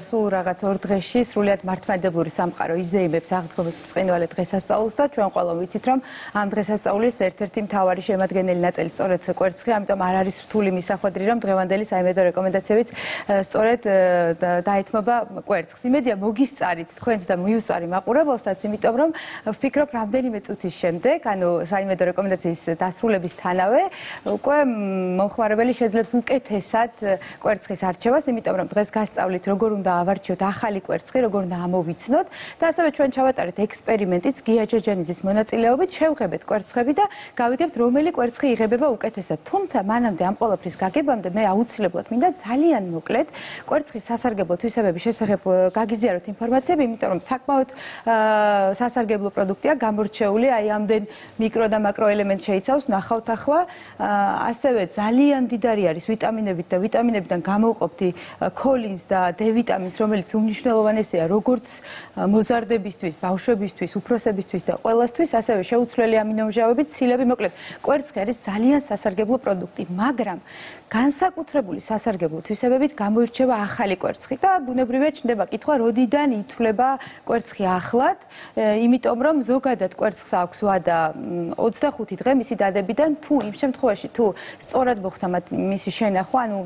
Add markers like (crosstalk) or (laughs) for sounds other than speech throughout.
სულ რაღაც ორ დღეში სრულიად მართმადებლური სამყარო იზეიმებს აღდგომის ბრწყინვალე დღესასწაულს და ჩვენ ყველამ ვიცით რომ ამ დღესასწაულის ერთ-ერთი მთავარი შემადგენელი ნაწილი სწორედ კვერცხი, ამიტომ არ არის რთული მისახვედრი რომ დღევანდელი საიმედო რეკომენდაციებიც სწორედ დაეთმობა კვერცხს. იმედია მოგისწარით თქვენც და მიუსწარი მაყურებელსაც, იმიტომ რომ ვფიქრობ რამდენიმე წუთის შემდეგ, ანუ საიმედო რეკომენდაციის დასრულებისთანავე უკვე მომხმარებელი შეძლებს უკეთესად კვერცხის არჩევას, იმიტომ რომ დღეს გასწავლით როგორ უნდა ავარჩიოთ ახალი კვერცხი, როგორ უნდა ამოვიცნოთ. და ასევე ჩვენ ჩავატარეთ ექსპერიმენტიც გია ჯეჯანიძის მონაწილეობით, შევღებეთ კვერცხები და გავიგებთ რომელი კვერცხი იღებება უკეთესად. თუმცა მანამდე ამ ყოლაფრის გაგებამდე მე აუცილებლად მინდა ძალიან მოკლედ კვერცხის სასარგებლო თვისებების შესახებ გაგიზიაროთ ინფორმაციები, იმიტომ რომ საკმაოდ სასარგებლო პროდუქტია გამორჩეული, აი ამდენ მიკრო და მაკრო ელემენტ შეიცავს, ნახავთ ახლა, ასევე ძალიან დიდარი არის ვიტამინებით და ვიტამინებიდან გამოყოფდი კოლინს და D ვიტამინს, რომელიც უმნიშვნელოვანესია როგორც მოზარდებისთვის, ბავშვებისთვის, უფროსებისთვის და ყველასთვის, ასევე შეუცვლელი ამინომჟავებით, ცილები, მოკლედ, კვერცხი არის ძალიან სასარგებლო პროდუქტი, მაგრამ განსაკუთრებული სასარგებლო თვისებებით გამოირჩევა ახალი კვერცხი და ბუნებრივია ჩნდება კითხვა, როდიდან ითვლება კვერცხი ახლად, იმიტომ რომ ზოგადად კვერცხს აქვს ვადა 25 დღე მისი დადებიდან, თუ იმ შემთხვევაში თუ სწორად მოხდა მისი შენახვა, ანუ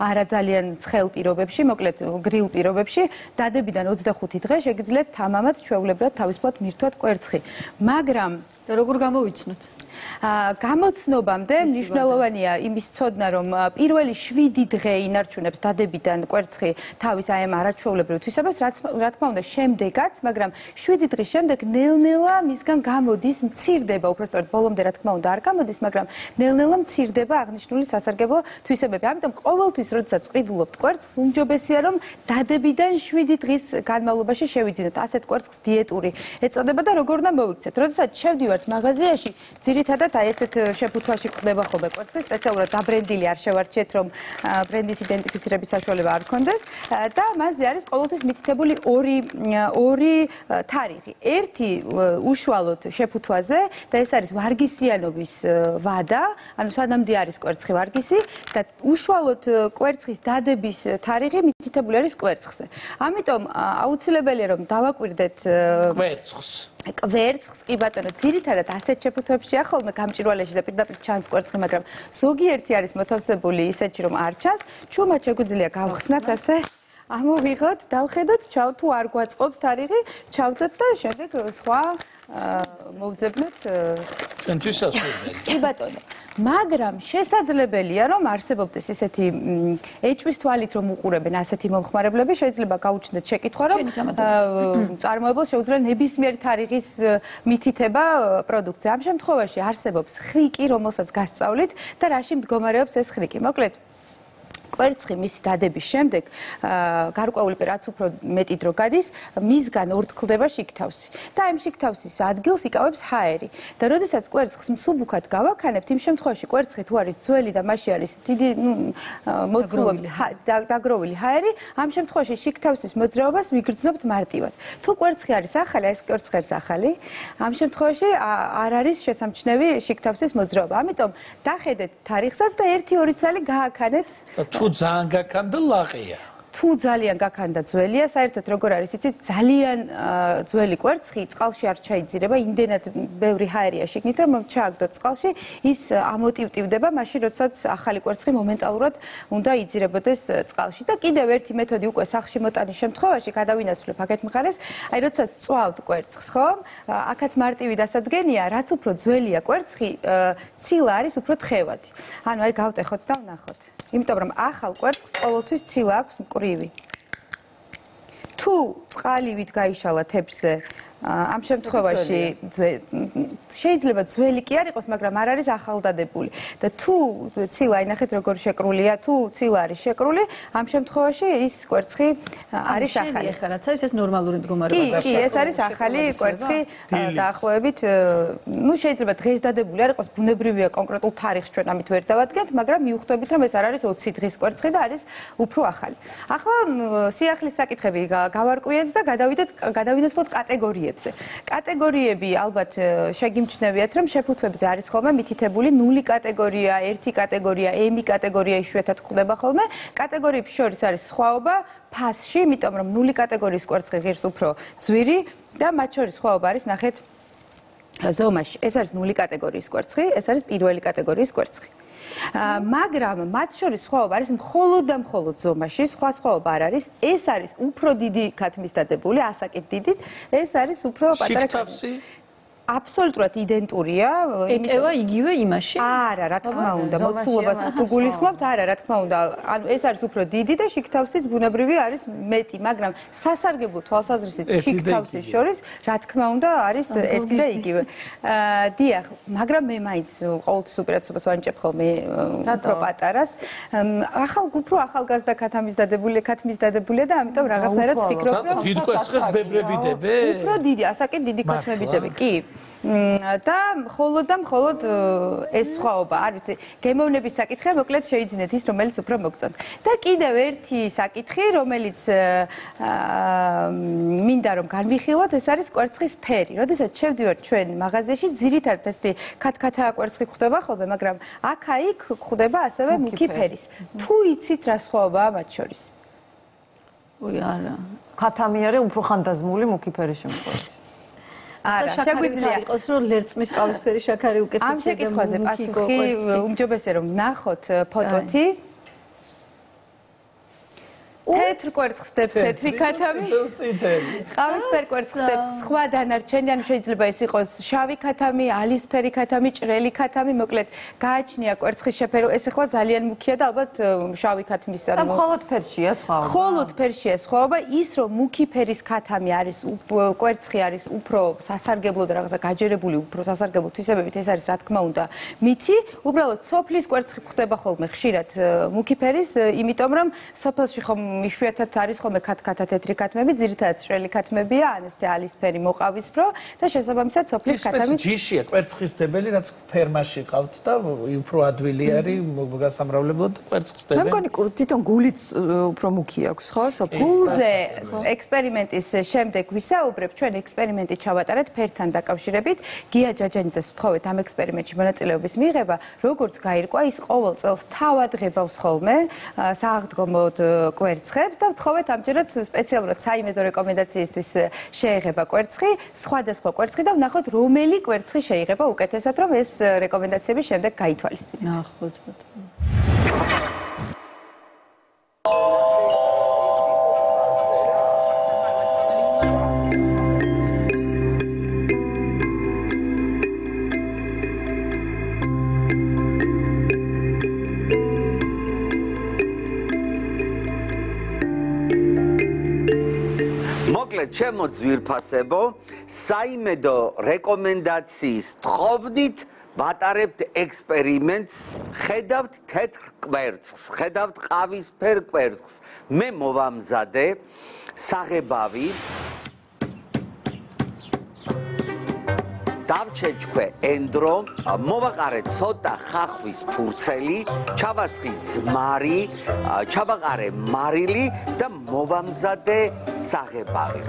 არა ძალიან ცხელ პირობებში, მოკლედ გრილ პირობებში, დადებიდან 25 დღე შეგიძლიათ თამამად ჩვეულებრივად თავისუფლად მირთვათ კვერცხი. მაგრამ როგორ გამოვიცნოთ? გამოცნობამდე მნიშვნელოვანია იმის ცოდნა, რომ პირველი 7 დღე ინარჩუნებს დადებიდან კვერცხი თავის აი ამ არაჩვეულებრივ თვისებას, რაც რა თქმა უნდა, შემდეგაც, მაგრამ 7 დღის შემდეგ ნელ-ნელა მისგან გამოდის მცირდება, უბრალოდ ბოლომდე რა თქმა უნდა არ გამოდის, მაგრამ ნელ-ნელა მცირდება აღნიშნული სასარგებლო თვისებები. ამიტომ ყოველთვის, როდესაც ყიდულობთ კვერცხს, უმჯობესია, რომ დადებიდან 7 დღის განმავლობაში შევიძინოთ ასეთ კვერცხს დიეტური ეწოდება და როგორ უნდა მოვიქცეთ. როდესაც შევდივართ მაღაზიაში, ძირითადად აი ესეთ შეფუთვაში ხდება ხოლმე კვერცხი სპეციალურად დაბრენდილი არ შევარჩიეთ რომ ბრენდის იდენტიფიცირების საშუალება არ გქონდეს. და მასზე არის ყოველთვის მითითებული ორი ორი თარიღი. ერთი უშუალოდ შეფუთვაზე და ეს არის ვარგისიანობის ვადა. ანუ სანამდე არის კვერცხი ვარგისი და უშუალოდ კვერცხის დადების თარიღი მითითებული არის კვერცხზე. ამიტომ აუცილებელია რომ დავაკვირდეთ კვერცხს კვერცხს კი ბატონო, ძირითადად ასეთ შეფუთვებში ახალმე გამჭირვალეში და პირდაპირ ჩანს კვერცხი, მაგრამ ზოგიერთი არის მოთავსებული ისეთში, რომ არ ჩანს. ჩუმად შეგვიძლია გავხსნათ ასე. ამოვიღოთ, დავხედოთ, ჩავ თუ არ გვაწყობს თარიღი, ჩავდოთ და შემდეგ სხვა მოვძებნოთ ჩვენთვის ასურველი. კი ბატონო. მაგრამ შესაძლებელია რომ არსებობდეს ისეთი ეჭვის თვალით რომ უყურებენ ასეთი მომხმარებლები შეიძლება გაუჩნდეთ შეკითხვა რომ წარმოებელს შეუძლია ნებისმიერი თარიღის მითითება პროდუქცია ამ შემთხვევაში არსებობს ხრიკი რომელსაც გასწავლით და რაში მდგომარეობს ეს ხრიკი. მოკლედ კვერცხი მისი დადების შემდეგ გარკვეული რაც უფრო მეტი დრო გადის მისგან ორთქლდება შიგთავსი. და ამ შიგთავსის ადგილს იკავებს ჰაერი. და როდესაც კვერცხს მსუბუქად გავაქანებთ იმ შემთხვევაში კვერცხი თუ არის ძველი და მასში არის დიდი მოცულობი დაგროვილი. ჰაერი ამ შემთხვევაში შიგთავსის მოძრაობას ვიგრძნობთ მარტივად. თუ კვერცხი არის ახალი ეს კვერცხი არის ახალი ამ შემთხვევაში არ არის შესამჩნევი შიგთავსის მოძრაობა. ამიტომ დახედეთ თარიღსაც და 1-2 წელი გააქანეთ თუ თუ ძალიან გაქანდა ლაყია თუ ძალიან გაქანდა ძველია, საერთოდ როგორ არის იცი, ძალიან ძველი კვერცხი წყალში არ ჩაიძირება, იმდენად ბევრი ჰაერია შეგნით, რომ ჩააგდოთ წყალში, ის ამოტივტივდება, მაშინ როდესაც ახალი კვერცხი მომენტალურად უნდა იძირებოდეს წყალში. და კიდევ ერთი მეთოდი უკვე სახში მოტანის შემთხვევაში გადავინაცვლებ აქეთ მხარეს, აი როდესაც წვავთ კვერცხს, ხო? აქაც მარტივი დასადგენია, რაც უფრო ძველია კვერცხი, ცილა არის უფრო თხევადი. ანუ აი გავტეხოთ და ვნახოთ. იმიტომ რომ ახალ კვერცხს ყოველთვის ცილა აქვს მკვრივი. თუ წყალივით გაიშალა თეფშზე ამ შემთხვევაში შეიძლება ძველი კი არ იყოს, მაგრამ არ არის ახალდადებული. და თუ ცილა ინახეთ როგორ შეკრულია, თუ ცილა არის შეკრული, ამ შემთხვევაში ის კვერცხი არის ახალი. ახლა რაც არის ეს ნორმალური მდგომარეობა. კი, კი, ეს არის ახალი კვერცხი დაახლოებით, ну, შეიძლება დღეს დადებული არ იყოს, ბუნებრივია კონკრეტულ თარიღს ჩვენ ამით ვერ დავადგენთ, მაგრამ მიუხვდებით რომ ეს არ არის 20 დღის კვერცხი და არის უფრო ახალი. ახლა სიახლის საკითხები გავარკვიეთ და გადავიდეთ გადავინაცვლოთ კატეგორია კატეგორიებზე. კატეგორიები ალბათ შეგიმჩნევიათ, რომ შეფუთვებზე არის ხოლმე მითითებული 0 კატეგორია, 1 კატეგორია, M კატეგორია იშვიათად გვხვდება ხოლმე. კატეგორიებს შორის არის სხვაობა ფასში, იმიტომ რომ 0 კატეგორიის კვერცხი ღირს უფრო ძვირი და მათ შორის სხვაობა არის ნახეთ ზომაში. ეს არის 0 კატეგორიის კვერცხი, ეს არის პირველი კატეგორიის კვერცხი. მაგრამ მათ შორის სხვაობა არის მხოლოდ და მხოლოდ ზომაში, სხვა სხვაობა არ არის. ეს არის უფრო დიდი ქათმის დადებული, ასაკით დიდით, ეს არის უფრო პატარა შიქთავსი აბსოლუტურად იდენტურია. ეკევა იგივე იმაში? არა, რა თქმა უნდა, მოცულობას თუ გულისხმობთ, არა, რა თქმა უნდა, ანუ ეს არის უფრო დიდი და შიქთავსიც ბუნებრივი არის მეტი, მაგრამ სასარგებლო თვალსაზრისით შიქთავსის შორის, რა თქმა უნდა, არის ერთი და იგივე. (laughs) აა, დიახ, მაგრამ მე მაინც ყოველთვის უპირატესობას ვანიჭებ ხოლმე უფრო პატარას. ახალ უფრო ახალგაზრდა ქათამის დადებული, ქათმის დადებულია და ამიტომ რაღაცნაირად ფიქრობ, რომ დიდ კვერცხებს ბებრები დებენ? უფრო დიდი, ასაკი დიდი ქათმები დებენ. კი. და მხოლოდ და მხოლოდ ეს სხვაობა, არ ვიცი, გემოვნების საკითხი მოკლედ შეიძლება ის, რომელიც უფრო მოგწონთ. და კიდევ ერთი საკითხი, რომელიც მინდა რომ განვიხილოთ, ეს არის კვერცხის ფერი. როდესაც შევდივართ ჩვენ მაღაზიაში, ძირითადად ესეთი ქათქათა კვერცხი გვხვდება ხოლმე, მაგრამ აქა-იქ გვხვდება ასევე მუქი ფერის. თუ იცით რა სხვაობაა მათ შორის? ой, არა. ქათამი არის უფრო ხანდაზმული მუქი ფერის შემოყვანილი. არა, შეგვიძლია. იყოს რომ ლერწმის ყავისფერი შაქარი უკეთესია ამ შეკითხვაზე პასუხი უმჯობესია რომ ნახოთ ფოტოთი თეთრ კვერცხს დებს თეთრი ქათამი. ყავისფერ კვერცხს დებს სხვა დანარჩენი, ანუ შეიძლება ეს იყოს შავი ქათამი, ალისფერი ქათამი, ჭრელი ქათამი, მოკლედ გააჩნია კვერცხის შეფერილობა. ეს ახლა ძალიან მუქია და ალბათ შავი ქათმის ანუ მხოლოდ ფერშია სხვაობა. მხოლოდ ფერშია სხვაობა, ის რომ მუქი ფერის ქათამი არის კვერცხი არის უფრო სასარგებლო და რაღაცა გაჯერებული, უფრო სასარგებლო თვისებებით ეს არის რა თქმა უნდა. მითი, უბრალოდ სოფლის კვერცხი ხდება ხოლმე ხშირად მუქი ფერის, იმიტომ რომ სოფელში ხომ იშვიათად არის ხოლმე ქათქათა თეთრი ქათმები, ძირითადად ჭრელი ქათმებია, ან ეს თალისფერი მოყავისფრო და შესაბამისად სოფლის ქათამი. ის ჯიშია, კვერცხისდებელი, რაც ფერმაში ყავთ და უფრო ადვილი არის გასამრავლებლად კვერცხისდებელი. მე მგონი თვითონ გულიც უფრო მუქი აქვს, ხო, სოფლის. გულზე ექსპერიმენტის შემდეგ ვისაუბრებ, ჩვენ ექსპერიმენტი ჩავატარეთ ფერთან დაკავშირებით. გია ჯაჯანიძეს ვთხოვეთ ამ ექსპერიმენტში მონაწილეობის მიღება, როგორც გაირკვა, ის ყოველ წელს თავად ღებავს ხოლმე სააღდგომოდ კვერცხს კვერცხებს და ვთხოვეთ ამჯერად სპეციალურად საიმედო რეკომენდაციისთვის შეეღება კვერცხი, სხვადასხვა კვერცხი და ვნახოთ რომელი კვერცხი შეიღება უკეთესად, რომ ეს რეკომენდაციები შემდეგ გაითვალისწინოთ. ნახოთ. ჩემო ძვირფასებო საიმედო რეკომენდაციის თხოვნით ვატარებთ ექსპერიმენტს ხედავთ თეთრ კვერცხს ხედავთ ყავისფერ კვერცხს. მე მოვამზადე საღებავი დავჩეჩქვე ენდრო, მოვაყარე ცოტა ხახვის ფურცელი, ჩავასხი ძმარი, ჩავაყარე მარილი და მოვამზადე საღებავი.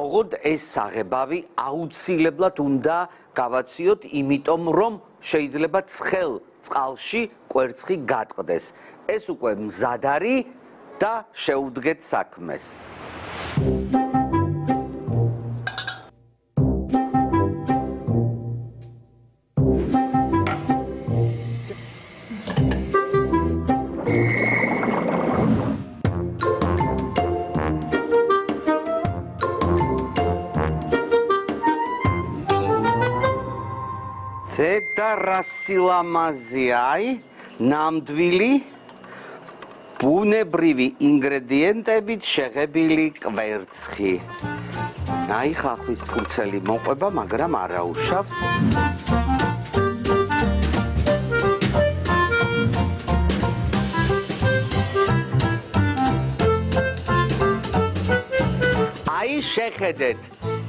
ოღონდ ეს საღებავი აუცილებლად უნდა გავაციოთ, იმიტომ რომ შეიძლება ცხელ წყალში კვერცხი გატყდეს. ეს უკვე მზად არის და შეუდგეთ საქმეს. და რასილამაზია, აი, ნამდვილი ბუნებრივი ინგრედიენტებით შეღებილი კვერცხი. აი ხახვის ფურცელი მოყვება, მაგრამ არ აუშავს. აი შეხედეთ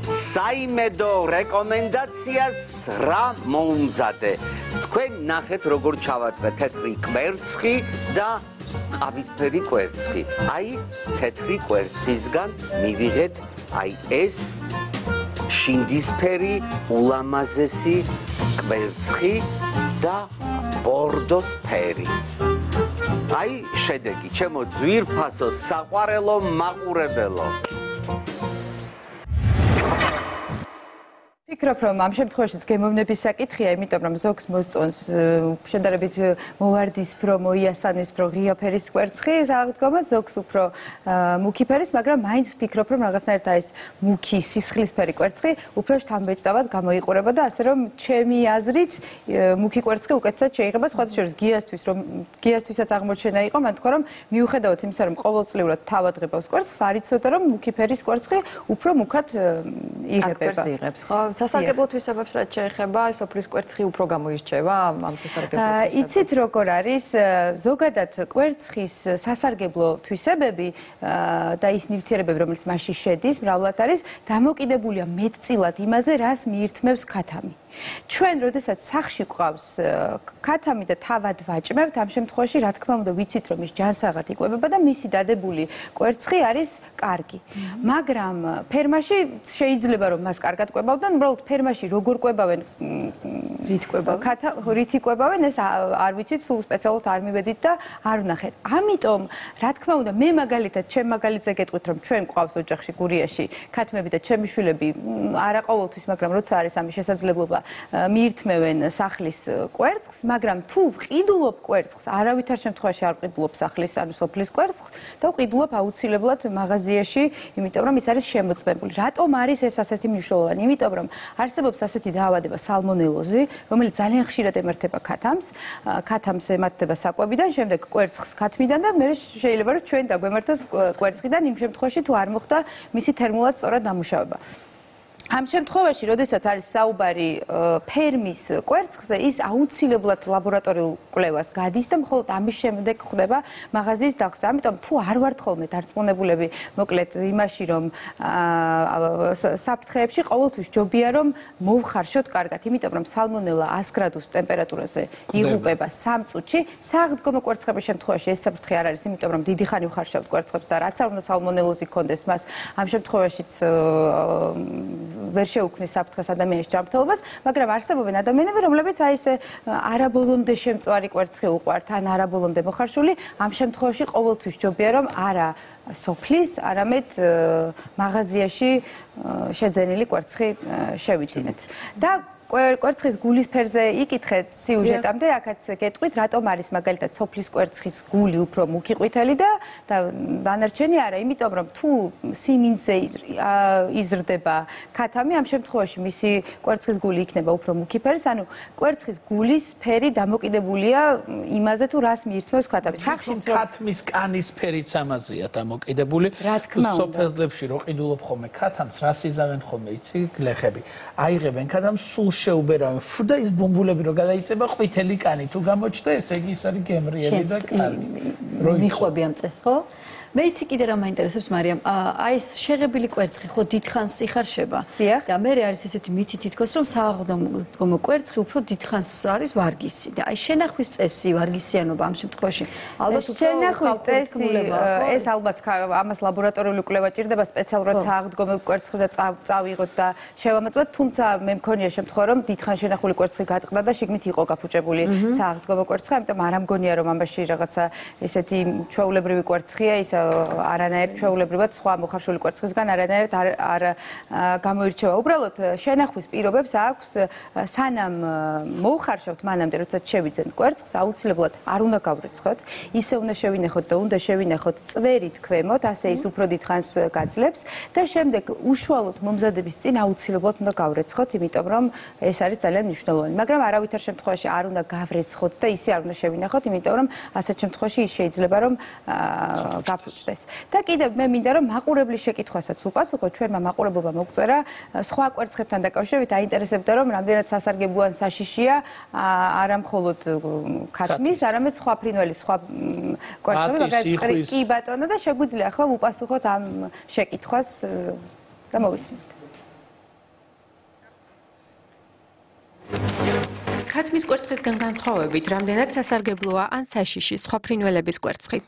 საიმედო რეკომენდაციას რა მოუმზადე. თქვენ ნახეთ როგორ ჩავაწყე თეთრი კვერცხი და ყავისფერი კვერცხი. აი, თეთრი კვერცხისგან მივიღეთ აი ეს შინდისფერი ულამაზესი კვერცხი და ბორდოს ფერი. აი, შედეგი, ჩემო ძვირფასო საყვარელო მაყურებელო. ვფიქრობ, რომ ამ შემთხვევაშიც გემოვნების საკითხია, იმიტომ რომ ზოგს მოსწონს შედარებით მოვარდისფრო, მოიასანისფრო ღია ფერის კვერცხი, საღდგომად ზოგს უფრო მუქი ფერის, მაგრამ მაინც ვფიქრობ, რომ რაღაცნაირად ეს მუქი სისხლისფერი კვერცხი უფრო შთამბეჭდავად გამოიყურება და ასე რომ ჩემი აზრით მუქი კვერცხი უკეთესად შეიძლება სხვათა შორის გიასთვის, რომ გიასთვისაც აღმოჩენა იყო, მან თქვა რომ მიუხედავად იმისა, რომ ყოველწლიურად თავადღებავს კვერცხს, არიცოდა რომ მუქი ფერის კვერცხი უფრო მუქად იღებება. აკბერს იღებს, ხო? სასარგებლო თვისებებს რაც შეეხება, სოფლის კვერცხი უფრო გამოირჩევა ამ სასარგებლო იცით როგორ არის? ზოგადად კვერცხის სასარგებლო თვისებები და ის ნივთიერებები, რომელიც მასში შედის, მრავლად არის დამოკიდებულია მეტწილად იმაზე, რას მიირთმევს ქათამი. ჩვენ როდესაც სახში ყავს ქათამი და თავად ვაჭმევთ, ამ შემთხვევაში რა თქმა უნდა ვიცით რომ ის ჯანსაღად იკვებება და მისი დადებული კვერცხი არის კარგი. მაგრამ ფერმაში შეიძლება რომ მას კარგად კვებავდნენ, უბრალოდ ფერმაში როგორ კვებავენ რით კვებავენ? ქათა რით იკვებავენ ეს არ ვიცით, სულ სპეციალურად არ მივედით და არ ვნახეთ. ამიტომ რა თქმა უნდა მე მაგალითად ჩემ მაგალითზე გეტყვით რომ ჩვენ ყავს ოჯახში გურიაში ქათმები და ჩემი შვილები არა ყოველთვის, მაგრამ როცა არის ამის შესაძლებლობა მიირთმევენ სახლის კვერცხს, მაგრამ თუ ვყიდულობ კვერცხს, არავითარ შემთხვევაში არ ვყიდულობ სახლის ანუ სოფლის კვერცხს და ვყიდულობ აუცილებლად მაღაზიაში, იმიტომ რომ ის არის შემოწმებული. რატომ არის ეს ასეთი მნიშვნელოვანი? იმიტომ რომ არსებობს ასეთი დაავადება სალმონელოზი, რომელიც ძალიან ხშირად ემართება ქათამს, ქათამს ემართება საკვებიდან, შემდეგ კვერცხს ქათმიდან და მე შეიძლება რომ ჩვენ დაგვემართოს კვერცხიდან იმ შემთხვევაში თუ არ მოხდა მისი თერმულად სწორად დამუშავება. ამ შემთხვევაში, როდესაც არის საუბარი ფერმის კვერცხზე, ის აუცილებლად ლაბორატორიულ კვლევას გადის და მხოლოდ ამის შემდეგ ხდება მაღაზიის დახსნა. ამიტომ თუ არ ვართ ხოლმე დარწმუნებულები, მოკლედ იმაში, რომ საფრთხეებში ყოველთვის ჯობია რომ მოვხარშოთ კარგად, იმიტომ რომ სალმონელა 100 გრადუს ტემპერატურაზე იღუპება 3 წუთში. საღდგომო კვერცხების შემთხვევაში ეს საფრთხე არ არის, იმიტომ რომ დიდი ხანი ვხარშავთ კვერცხებს და რაც არ უნდა სალმონელოზი კონდეს მას, ამ შემთხვევაშიც ვერ შეუქმნის საფრთხეს ადამიანის ჯანმრთელობას, მაგრამ არსებობენ ადამიანები, რომლებიც აი ესე არაბოლომდე შემწვარი კვერცხი უყვართ, ან არაბოლომდე მოხარშული, ამ შემთხვევაში ყოველთვის ჯობია რომ არა სოფლის, არამედ მაღაზიაში შეძენილი კვერცხი შევიძინეთ. და კვერცხის გულის ფერზე იკითხეთ სიუჟეტამდე, აქაც გეტყვით, რატომ არის მაგალითად სოფლის კვერცხის გული უფრო მუქი ყვითელი და დანარჩენი არა, იმიტომ რომ თუ სიმინძე იზრდება ქათამი, ამ შემთხვევაში მისი კვერცხის გული იქნება უფრო მუქი ფერის, ანუ კვერცხის გულის ფერი დამოკიდებულია იმაზე თუ რას მიირთმევს ქათამი. სახში ქათმის კანის ფერიც ამაზეა დამოკიდებული. სოფელებში რო ყიდულობ ხოლმე ქათამს, რას იზავენ ხოლმე, იცი, გლეხები. აიღებენ ქათამს სულ შეუბერავენ. ფუ და ის ბუმბულები რო გადაიწება ყვითელი კანი. თუ გამოჩნდა, ესე იგი ის არის გემრიელი და კარგი. რო მიხვები ამ წეს, ხო? მე იცი კიდე რა მაინტერესებს მარიამ. აი ეს შეღებილი კვერცხი ხო დიდხანს იხარშება და მე არის ესეთი მითი თითქოს რომ სააღდომო კვერცხი უფრო დიდხანს არის ვარგისი. და აი შენახვის წესი ვარგისიანობა ამ შემთხვევაში. ალბათ შენახვის წესი ეს ალბათ ამას ლაბორატორიული კვლევა ჭირდება სპეციალურად სააღდომო კვერცხი და წავიღოთ და შევამოწმოთ თუმცა მე მქონია შემთხვევა რომ დიდხან შენახული კვერცხი გატყდა და შიგნით იყო გაფუჭებული სააღდომო კვერცხი ამიტომ არ ამგონია რომ ამაში რაღაცა ესეთი ჩვეულებრივი კვერცხია ის არანაირ ჩვეულებრივად სხვა მოხარშული კვერცხისგან არანაირად არ არ გამოირჩევა. უბრალოდ შენახვის პირობებს აქვს სანამ მოხარშავთ მანამდე როცა შევიძენ კვერცხს აუცილებლად არ უნდა გავრიცხოთ. ისე უნდა შევინახოთ და უნდა შევინახოთ წვერით ქვემოთ, ასე ის უფრო დიდხანს გაძლებს და შემდეგ უშუალოდ მომზადების წინ აუცილებლად უნდა გავრიცხოთ, იმიტომ რომ ეს არის ძალიან მნიშვნელოვანი. მაგრამ არავითარ შემთხვევაში არ უნდა გავრიცხოთ და ისე არ უნდა შევინახოთ, იმიტომ რომ ასეთ შემთხვევაში შეიძლება რომ გაფ მოუწდეს. და კიდევ მე მინდა რომ მაყურებლის შეკითხვასაც უპასუხო, ჩვენმა მაყურებელმა მოგწერა სხვა კვერცხებთან დაკავშირებით, აინტერესებდა რომ რამდენად სასარგებლოა საშიშია არა მხოლოდ ქათმის, არამედ სხვა ფრინველის, სხვა კვერცხები, მაგალითად კი ბატონო და შეგვიძლია ახლა უპასუხოთ ამ შეკითხვას და მოვისმინეთ. ქათმის კვერცხისგან განსხვავებით, რამდენად სასარგებლოა ან საშიში სხვა ფრინველების კვერცხი?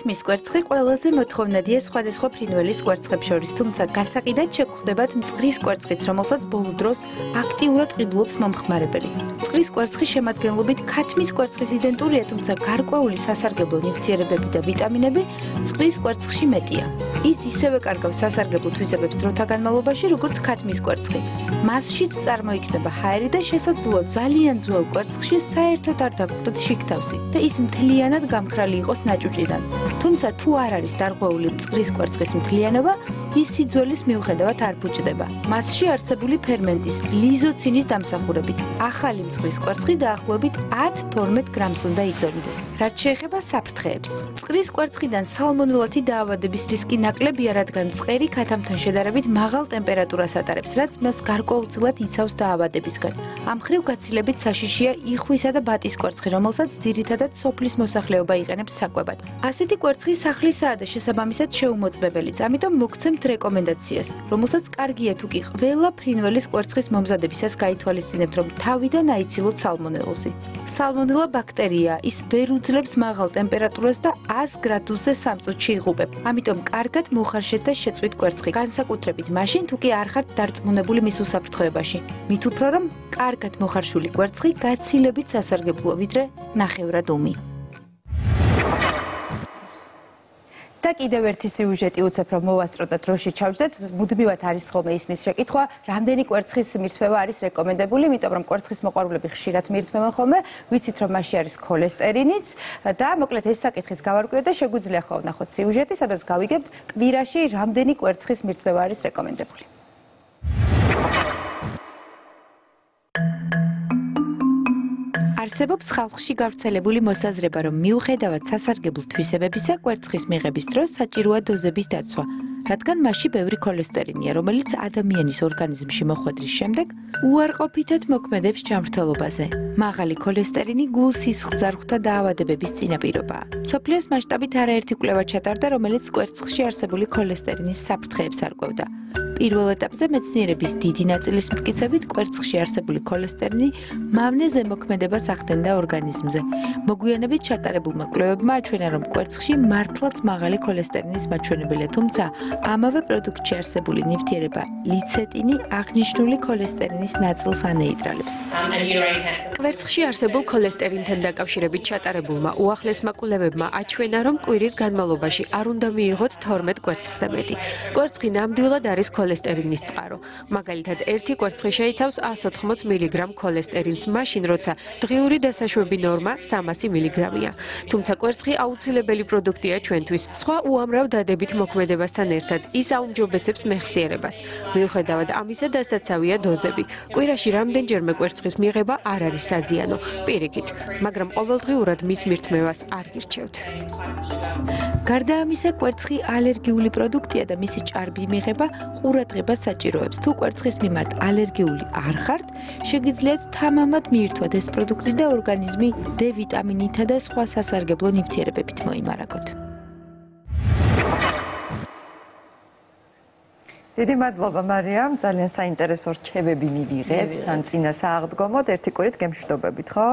ქათმის კვერცხი ყველაზე მოთხოვნადია სხვადასხვა ფრინველის კვერცხებს შორის, თუმცა გასაყიდად შეგხვდებათ მწყრის კვერცხიც, რომელსაც ბოლო დროს აქტიურად ყიდულობს მომხმარებელი. მწყრის კვერცხი შემადგენლობით ქათმის კვერცხის იდენტურია, თუმცა გარკვეული სასარგებლო ნივთიერებები და ვიტამინები მწყრის კვერცხში მეტია. ის ისევე კარგავს სასარგებლო თვისებებს დროთა განმავლობაში, როგორც ქათმის კვერცხი. მასშიც წარმოიქმნება ჰაერი და შესაძლოა ძალიან ძველ კვერცხში საერთოდ არ დაგხვდეთ შიგთავსი და ის მთლიანად გამქრალი იყოს ნაჭუჭიდან. თუმცა თუ არ არის დარღვეული მწყრის კვერცხის მთლიანობა, ის სიძველის მიუხედავად არ ფუჭდება. მასში არსებული ფერმენტის ლიზოცინის დამსახურებით ახალი მწყრის კვერცხი დაახლოებით 10-12 გრამს უნდა იწოვდეს. რაც შეეხება საფრთხეებს, მწყრის კვერცხიდან სალმონელათი დაავადების რისკი ნაკლებია, რადგან მწყერი ქათამთან შედარებით მაღალ ტემპერატურას ატარებს, რაც მას გარკვეულწილად იცავს დაავადებისგან. ამ ხრივ გაცილებით საშიშია იხვისა და ბატის კვერცხი, რომელსაც ძირითადად სოფლის მოსახლეობა იყენებს საკვებად. ასეთი კვერცხი სახლისაა და შესაბამისად შეუმოწმებელიც. ამიტომ მოგცემთ რეკომენდაციას, რომელსაც კარგია თუ კი ყველა ფრინველის კვერცხის მომზადებისას გაითვალისწინებთ, რომ თავიდან აიცილოთ სალმონელოზი. სალმონელა ბაქტერია, ის ვერ უძლებს მაღალ ტემპერატურას და 100 გრადუსზე სამწუთში იღუპებ. ამიტომ კარგად მოხარშეთ და შეწვით კვერცხი, განსაკუთრებით მაშინ თუ კი არ ხართ დარწმუნებული მის უსაფრთხოებაში. მით უფრო რომ კარგად მოხარშული კვერცხი გაცილებით სასარგებლოა ვიდრე ნახევრად უმი. და კიდევ ერთი სიუჟეტი უცებ რომ მოვასწრო და დროში ჩავჯდეთ მუდმივად არის ხოლმე ისმის შეკითხვა. რამდენი კვერცხის მირთმევა არის რეკომენდებული? იმიტომ რომ კვერცხის მოყვარულები ხშირად მირთმევენ ხოლმე. ვიცით რომ მასში არის ქოლესტერინიც. და მოკლედ ეს საკითხის გავარკვიოთ და შეგვიძლია ხოლმე ნახოთ სიუჟეტი სადაც გავიგებთ კვირაში რამდენი კვერცხის მირთმევა არის რეკომენდებული არსებობს ხალხში გავრცელებული მოსაზრება, რომ მიუხედავად სასარგებლო თვისებებისა, კვერცხის მიღების დროს საჭიროა დოზების დაცვა, რადგან მასში ბევრი ქოლესტერინია, რომელიც ადამიანის ორგანიზმში მოხვედრის შემდეგ უარყოფითად მოქმედებს ჯანმრთელობაზე. მაღალი ქოლესტერინი გულს ისხძარღვთა დაავადებების წინაპირობაა. სოფლიოს მასშტაბით არაერთი კვლევა ჩატარდა, რომელიც კვერცხში არსებული ქოლესტერინის საფრთხეებს არკვევდა. პირველ ეტაპზე მეცნიერების დიდი ნაწილის მტკიცებით კვერცხში არსებული ქოლესტერინი მავნეზე მოქმედებას ახდენდა ორგანიზმზე. მოგვიანებით ჩატარებულმა კვლევებმა აჩვენა, რომ კვერცხში მართლაც მაღალი ქოლესტერინის მაჩვენებელია, თუმცა ამავე პროდუქტში არსებული ნივთიერება ლიცეტინი აღნიშნული ქოლესტერინის ნაწილს ანეიტრალებს. კვერცხში არსებულ ქოლესტერინთან დაკავშირებით ჩატარებულმა უახლესმა კვლევებმა აჩვენა, რომ კვირის განმავლობაში არ უნდა მიიღოთ 12 კვერცხზე მეტი. კვერცხი ნამდვილად არის ქოლესტერინის ქოლესტერინის წყარო. მაგალითად, ერთი კვერცხი შეიცავს 180 მგ ქოლესტერინს, მაშინ როცა დღიური დასაშვები ნორმა 300 მგ-ია. თუმცა კვერცხი აუცილებელი პროდუქტია ჩვენთვის. სხვა უამრავ დადებით მოქმედებასთან ერთად ის აუმჯობესებს მეხსიერებას. მიუხედავად ამისა, დასაცავია დოზები. კვირაში რამდენჯერმე კვერცხის მიღება არ არის საზიანო. პირიქით, მაგრამ ყოველდღიურად მის მირთმევას არ გირჩევთ. გარდა ამისა, კვერცხი ალერგიული პროდუქტია და მისი ჭარბი მიღება ყურა ყურადღებას საჭიროებს. თუ კვერცხის მიმართ ალერგიული არ ხართ, შეგიძლიათ თამამად მიირთვათ ეს პროდუქტი და ორგანიზმი D ვიტამინითა და სხვა სასარგებლო ნივთიერებებით მოიმარაგოთ. დიდი მადლობა მარიამ, ძალიან საინტერესო რჩევები მივიღეთ. თან წინა სააღდგომოდ ერთი კვირით გემშვიდობებით, ხო?